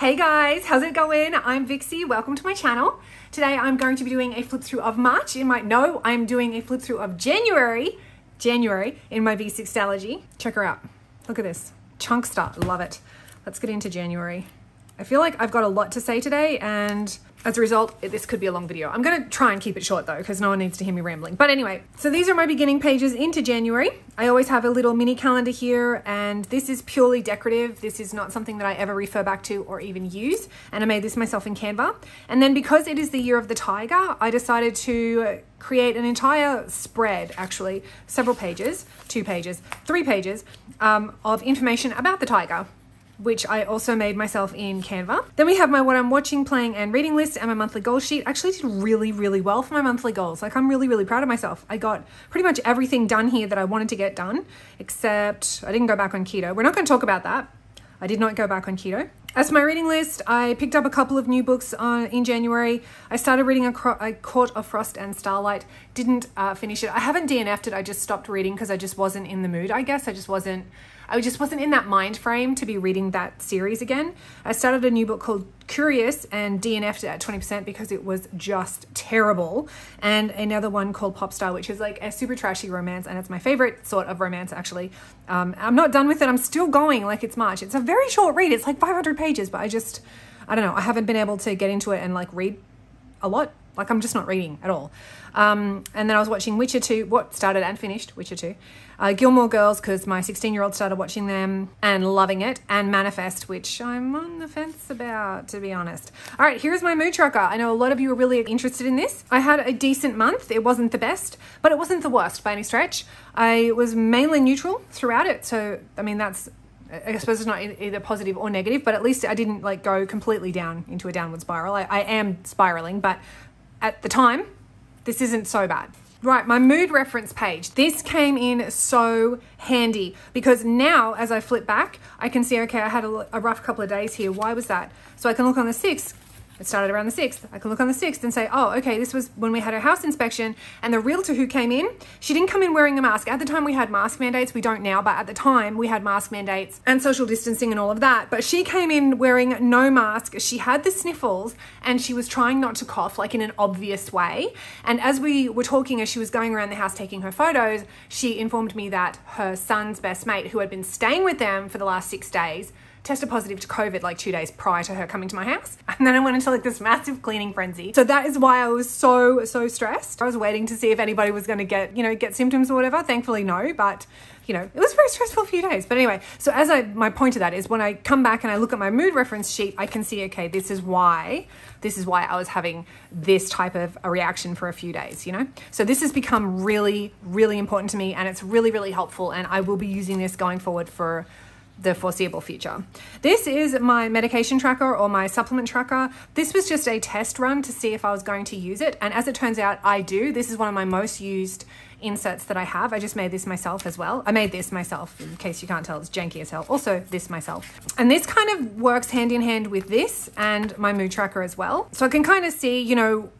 Hey guys, how's it going? I'm Vixxie, welcome to my channel. Today I'm going to be doing a flip through of March You might know I'm doing a flip through of January, January in my B6 Stalogy. Check her out, look at this, Chunkster, love it. Let's get into January. I feel like I've got a lot to say today and as a result, this could be a long video. I'm going to try and keep it short though, because no one needs to hear me rambling. But anyway, so these are my beginning pages into January. I always have a little mini calendar here, and this is purely decorative. This is not something that I ever refer back to or even use. And I made this myself in Canva. And then because it is the year of the tiger, I decided to create an entire spread, actually, several pages, two pages, three pages um, of information about the tiger which I also made myself in Canva. Then we have my what I'm watching, playing, and reading list and my monthly goal sheet. I actually did really, really well for my monthly goals. Like I'm really, really proud of myself. I got pretty much everything done here that I wanted to get done, except I didn't go back on keto. We're not going to talk about that. I did not go back on keto. As for my reading list, I picked up a couple of new books uh, in January. I started reading a, a, Court of Frost and Starlight. Didn't uh, finish it. I haven't DNF'd it. I just stopped reading because I just wasn't in the mood, I guess. I just wasn't I just wasn't in that mind frame to be reading that series again. I started a new book called Curious and DNF'd at 20% because it was just terrible. And another one called Popstar, which is like a super trashy romance, and it's my favorite sort of romance actually. Um, I'm not done with it. I'm still going like it's March. It's a very short read. It's like 500 pages, but I just, I don't know. I haven't been able to get into it and like read a lot. Like I'm just not reading at all. Um, and then I was watching Witcher 2, what started and finished Witcher 2. Uh, Gilmore Girls, because my 16 year old started watching them and loving it. And Manifest, which I'm on the fence about, to be honest. All right, here's my mood tracker. I know a lot of you are really interested in this. I had a decent month. It wasn't the best, but it wasn't the worst by any stretch. I was mainly neutral throughout it. So, I mean, that's I suppose it's not either positive or negative, but at least I didn't like go completely down into a downward spiral. I, I am spiraling, but at the time, this isn't so bad. Right, my mood reference page. This came in so handy because now as I flip back, I can see, okay, I had a, a rough couple of days here. Why was that? So I can look on the 6th it started around the 6th. I can look on the 6th and say, oh, okay, this was when we had our house inspection and the realtor who came in, she didn't come in wearing a mask. At the time we had mask mandates, we don't now, but at the time we had mask mandates and social distancing and all of that. But she came in wearing no mask. She had the sniffles and she was trying not to cough like in an obvious way. And as we were talking, as she was going around the house taking her photos, she informed me that her son's best mate, who had been staying with them for the last six days, tested positive to COVID like two days prior to her coming to my house. And then I went into like this massive cleaning frenzy. So that is why I was so, so stressed. I was waiting to see if anybody was going to get, you know, get symptoms or whatever. Thankfully, no, but you know, it was a very stressful few days. But anyway, so as I, my point of that is when I come back and I look at my mood reference sheet, I can see, okay, this is why, this is why I was having this type of a reaction for a few days, you know? So this has become really, really important to me and it's really, really helpful. And I will be using this going forward for the foreseeable future. This is my medication tracker or my supplement tracker. This was just a test run to see if I was going to use it. And as it turns out, I do. This is one of my most used inserts that I have. I just made this myself as well. I made this myself, in case you can't tell, it's janky as hell. Also, this myself. And this kind of works hand in hand with this and my mood tracker as well. So I can kind of see, you know,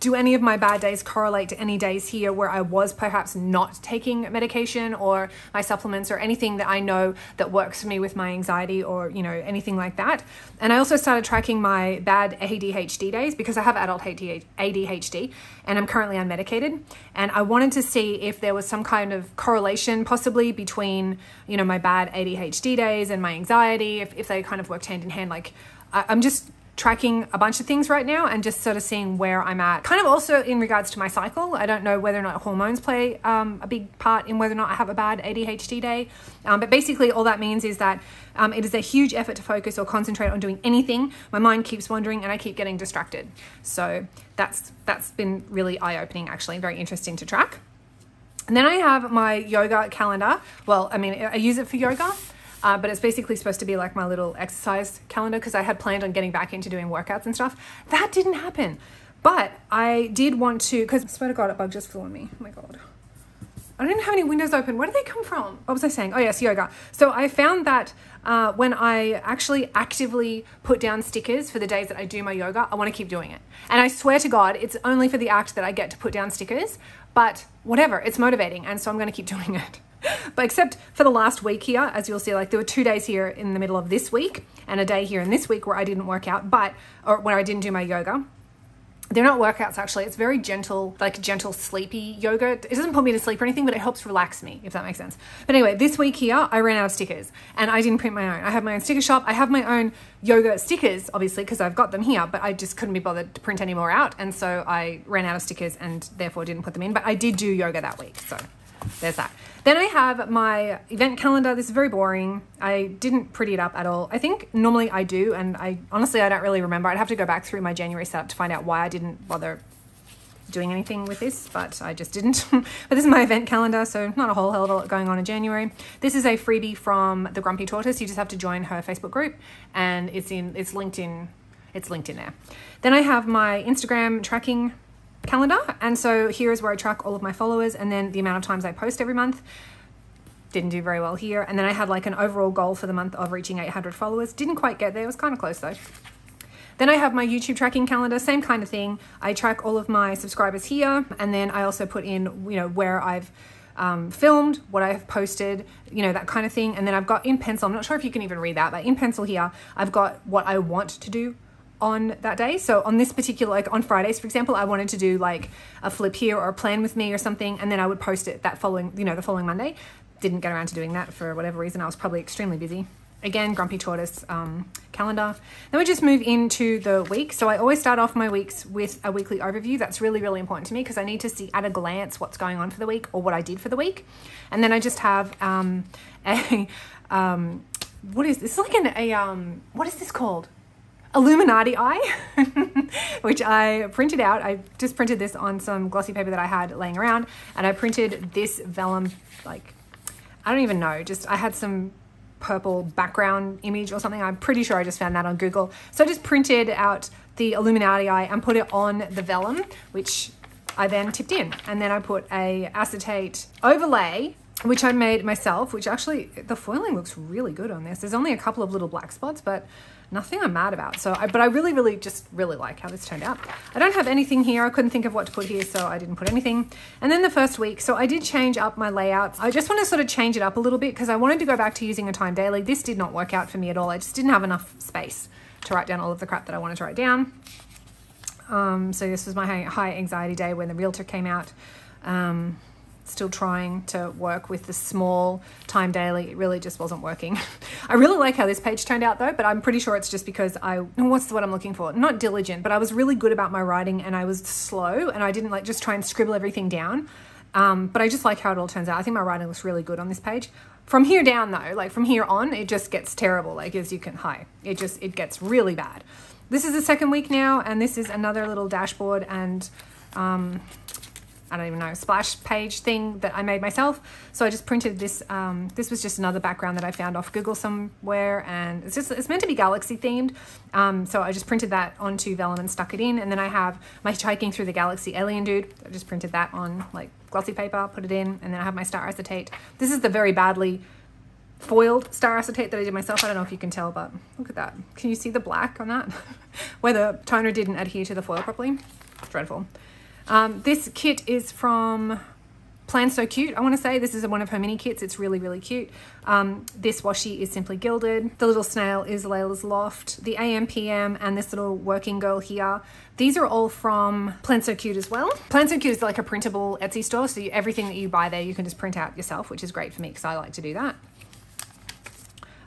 do any of my bad days correlate to any days here where I was perhaps not taking medication or my supplements or anything that I know that works for me with my anxiety or, you know, anything like that. And I also started tracking my bad ADHD days because I have adult ADHD and I'm currently unmedicated. And I wanted to see if there was some kind of correlation possibly between, you know, my bad ADHD days and my anxiety, if, if they kind of worked hand in hand. Like, I'm just tracking a bunch of things right now and just sort of seeing where I'm at. Kind of also in regards to my cycle, I don't know whether or not hormones play um, a big part in whether or not I have a bad ADHD day. Um, but basically, all that means is that um, it is a huge effort to focus or concentrate on doing anything. My mind keeps wandering and I keep getting distracted. So that's that's been really eye opening, actually, very interesting to track. And then I have my yoga calendar. Well, I mean, I use it for yoga. Uh, but it's basically supposed to be like my little exercise calendar because I had planned on getting back into doing workouts and stuff. That didn't happen. But I did want to, because I swear to God, a bug just flew on me. Oh my God. I didn't have any windows open. Where did they come from? What was I saying? Oh, yes, yoga. So I found that uh, when I actually actively put down stickers for the days that I do my yoga, I want to keep doing it. And I swear to God, it's only for the act that I get to put down stickers, but whatever, it's motivating. And so I'm going to keep doing it. but except for the last week here, as you'll see, like there were two days here in the middle of this week and a day here in this week where I didn't work out, but, or when I didn't do my yoga. They're not workouts actually. It's very gentle, like gentle, sleepy yoga. It doesn't put me to sleep or anything, but it helps relax me, if that makes sense. But anyway, this week here, I ran out of stickers and I didn't print my own. I have my own sticker shop. I have my own yoga stickers, obviously, because I've got them here, but I just couldn't be bothered to print any more out. And so I ran out of stickers and therefore didn't put them in. But I did do yoga that week. So there's that. Then I have my event calendar. This is very boring. I didn't pretty it up at all. I think normally I do, and I honestly I don't really remember. I'd have to go back through my January setup to find out why I didn't bother doing anything with this, but I just didn't. but this is my event calendar, so not a whole hell of a lot going on in January. This is a freebie from the Grumpy Tortoise. You just have to join her Facebook group, and it's in it's linked in it's linked in there. Then I have my Instagram tracking calendar. And so here is where I track all of my followers and then the amount of times I post every month. Didn't do very well here. And then I had like an overall goal for the month of reaching 800 followers. Didn't quite get there. It was kind of close though. Then I have my YouTube tracking calendar, same kind of thing. I track all of my subscribers here, and then I also put in, you know, where I've um, filmed, what I've posted, you know, that kind of thing. And then I've got in pencil, I'm not sure if you can even read that, but in pencil here, I've got what I want to do on that day. So on this particular, like on Fridays, for example, I wanted to do like a flip here or a plan with me or something, and then I would post it that following, you know, the following Monday. Didn't get around to doing that for whatever reason. I was probably extremely busy. Again, Grumpy Tortoise um, calendar. Then we just move into the week. So I always start off my weeks with a weekly overview. That's really, really important to me because I need to see at a glance what's going on for the week or what I did for the week. And then I just have um, a, um, what is this? It's like an, a, um, what is this called? Illuminati eye, which I printed out. I just printed this on some glossy paper that I had laying around, and I printed this vellum, like, I don't even know, just I had some purple background image or something. I'm pretty sure I just found that on Google. So I just printed out the Illuminati eye and put it on the vellum, which I then tipped in. And then I put a acetate overlay which I made myself, which actually the foiling looks really good on this. There's only a couple of little black spots, but nothing I'm mad about. So, I, but I really, really just really like how this turned out. I don't have anything here. I couldn't think of what to put here, so I didn't put anything. And then the first week, so I did change up my layouts. I just want to sort of change it up a little bit because I wanted to go back to using a time daily. This did not work out for me at all. I just didn't have enough space to write down all of the crap that I wanted to write down. Um, so this was my high anxiety day when the realtor came out. Um, still trying to work with the small time daily. It really just wasn't working. I really like how this page turned out though, but I'm pretty sure it's just because I, what's word I'm looking for? Not diligent, but I was really good about my writing and I was slow and I didn't like just try and scribble everything down. Um, but I just like how it all turns out. I think my writing looks really good on this page. From here down though, like from here on, it just gets terrible. Like as you can, hi, it just, it gets really bad. This is the second week now, and this is another little dashboard and um, I don't even know, splash page thing that I made myself. So I just printed this. Um, this was just another background that I found off Google somewhere, and it's just it's meant to be galaxy themed. Um, so I just printed that onto vellum and stuck it in, and then I have my hiking through the galaxy alien dude. I just printed that on like glossy paper, put it in, and then I have my star acetate. This is the very badly foiled star acetate that I did myself. I don't know if you can tell, but look at that. Can you see the black on that? Where the toner didn't adhere to the foil properly. Dreadful. Um, this kit is from Plan So Cute, I want to say. This is one of her mini kits. It's really, really cute. Um, this washi is Simply Gilded. The little snail is Layla's Loft. The AMPM and this little working girl here. These are all from Plan So Cute as well. Plan So Cute is like a printable Etsy store, so you, everything that you buy there you can just print out yourself, which is great for me because I like to do that.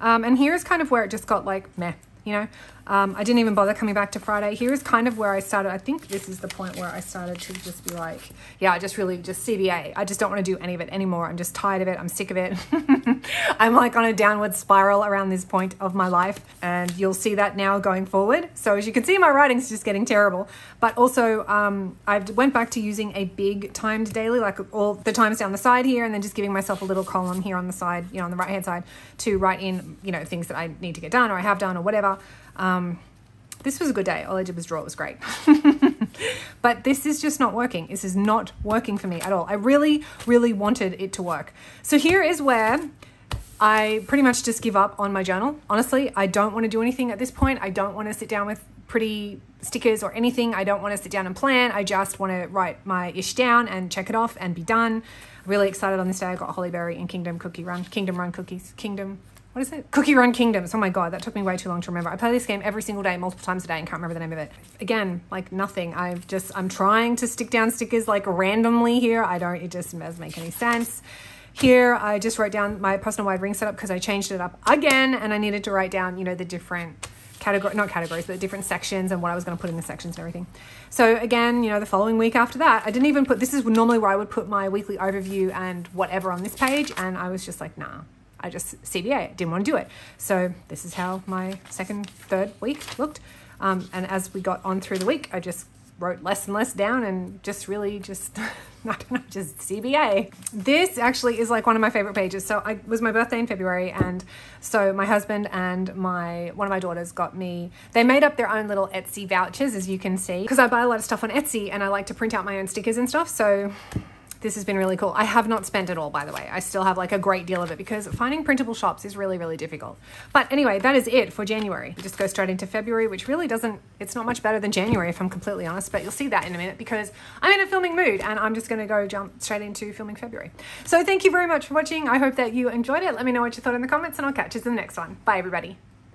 Um, and here is kind of where it just got like meh you know. Um, I didn't even bother coming back to Friday. Here is kind of where I started. I think this is the point where I started to just be like, yeah, I just really just CBA. I just don't want to do any of it anymore. I'm just tired of it. I'm sick of it. I'm like on a downward spiral around this point of my life. And you'll see that now going forward. So as you can see, my writing's just getting terrible. But also um, I went back to using a big timed daily, like all the times down the side here, and then just giving myself a little column here on the side, you know, on the right hand side to write in, you know, things that I need to get done or I have done or whatever. Um, this was a good day. All I did was draw. It was great. but this is just not working. This is not working for me at all. I really, really wanted it to work. So here is where I pretty much just give up on my journal. Honestly, I don't want to do anything at this point. I don't want to sit down with pretty stickers or anything. I don't want to sit down and plan. I just want to write my ish down and check it off and be done. Really excited on this day. I got Hollyberry and Kingdom Cookie Run, Kingdom Run Cookies, Kingdom. What is it? Cookie Run Kingdoms. Oh my god, that took me way too long to remember. I play this game every single day, multiple times a day, and can't remember the name of it. Again, like nothing. I've just I'm trying to stick down stickers like randomly here. I don't. It just doesn't make any sense. Here, I just wrote down my personal wide ring setup because I changed it up again, and I needed to write down, you know, the different category, not categories, but the different sections and what I was going to put in the sections and everything. So again, you know, the following week after that, I didn't even put, this is normally where I would put my weekly overview and whatever on this page. And I was just like, nah, I just CBA, didn't want to do it. So this is how my second, third week looked. Um, and as we got on through the week, I just wrote less and less down and just really just I don't know just CBA. This actually is like one of my favorite pages. So I was my birthday in February and so my husband and my one of my daughters got me they made up their own little Etsy vouchers as you can see because I buy a lot of stuff on Etsy and I like to print out my own stickers and stuff. So this has been really cool. I have not spent it all, by the way. I still have like a great deal of it because finding printable shops is really, really difficult. But anyway, that is it for January. Just go straight into February, which really doesn't, it's not much better than January if I'm completely honest, but you'll see that in a minute because I'm in a filming mood and I'm just going to go jump straight into filming February. So thank you very much for watching. I hope that you enjoyed it. Let me know what you thought in the comments and I'll catch you in the next one. Bye everybody.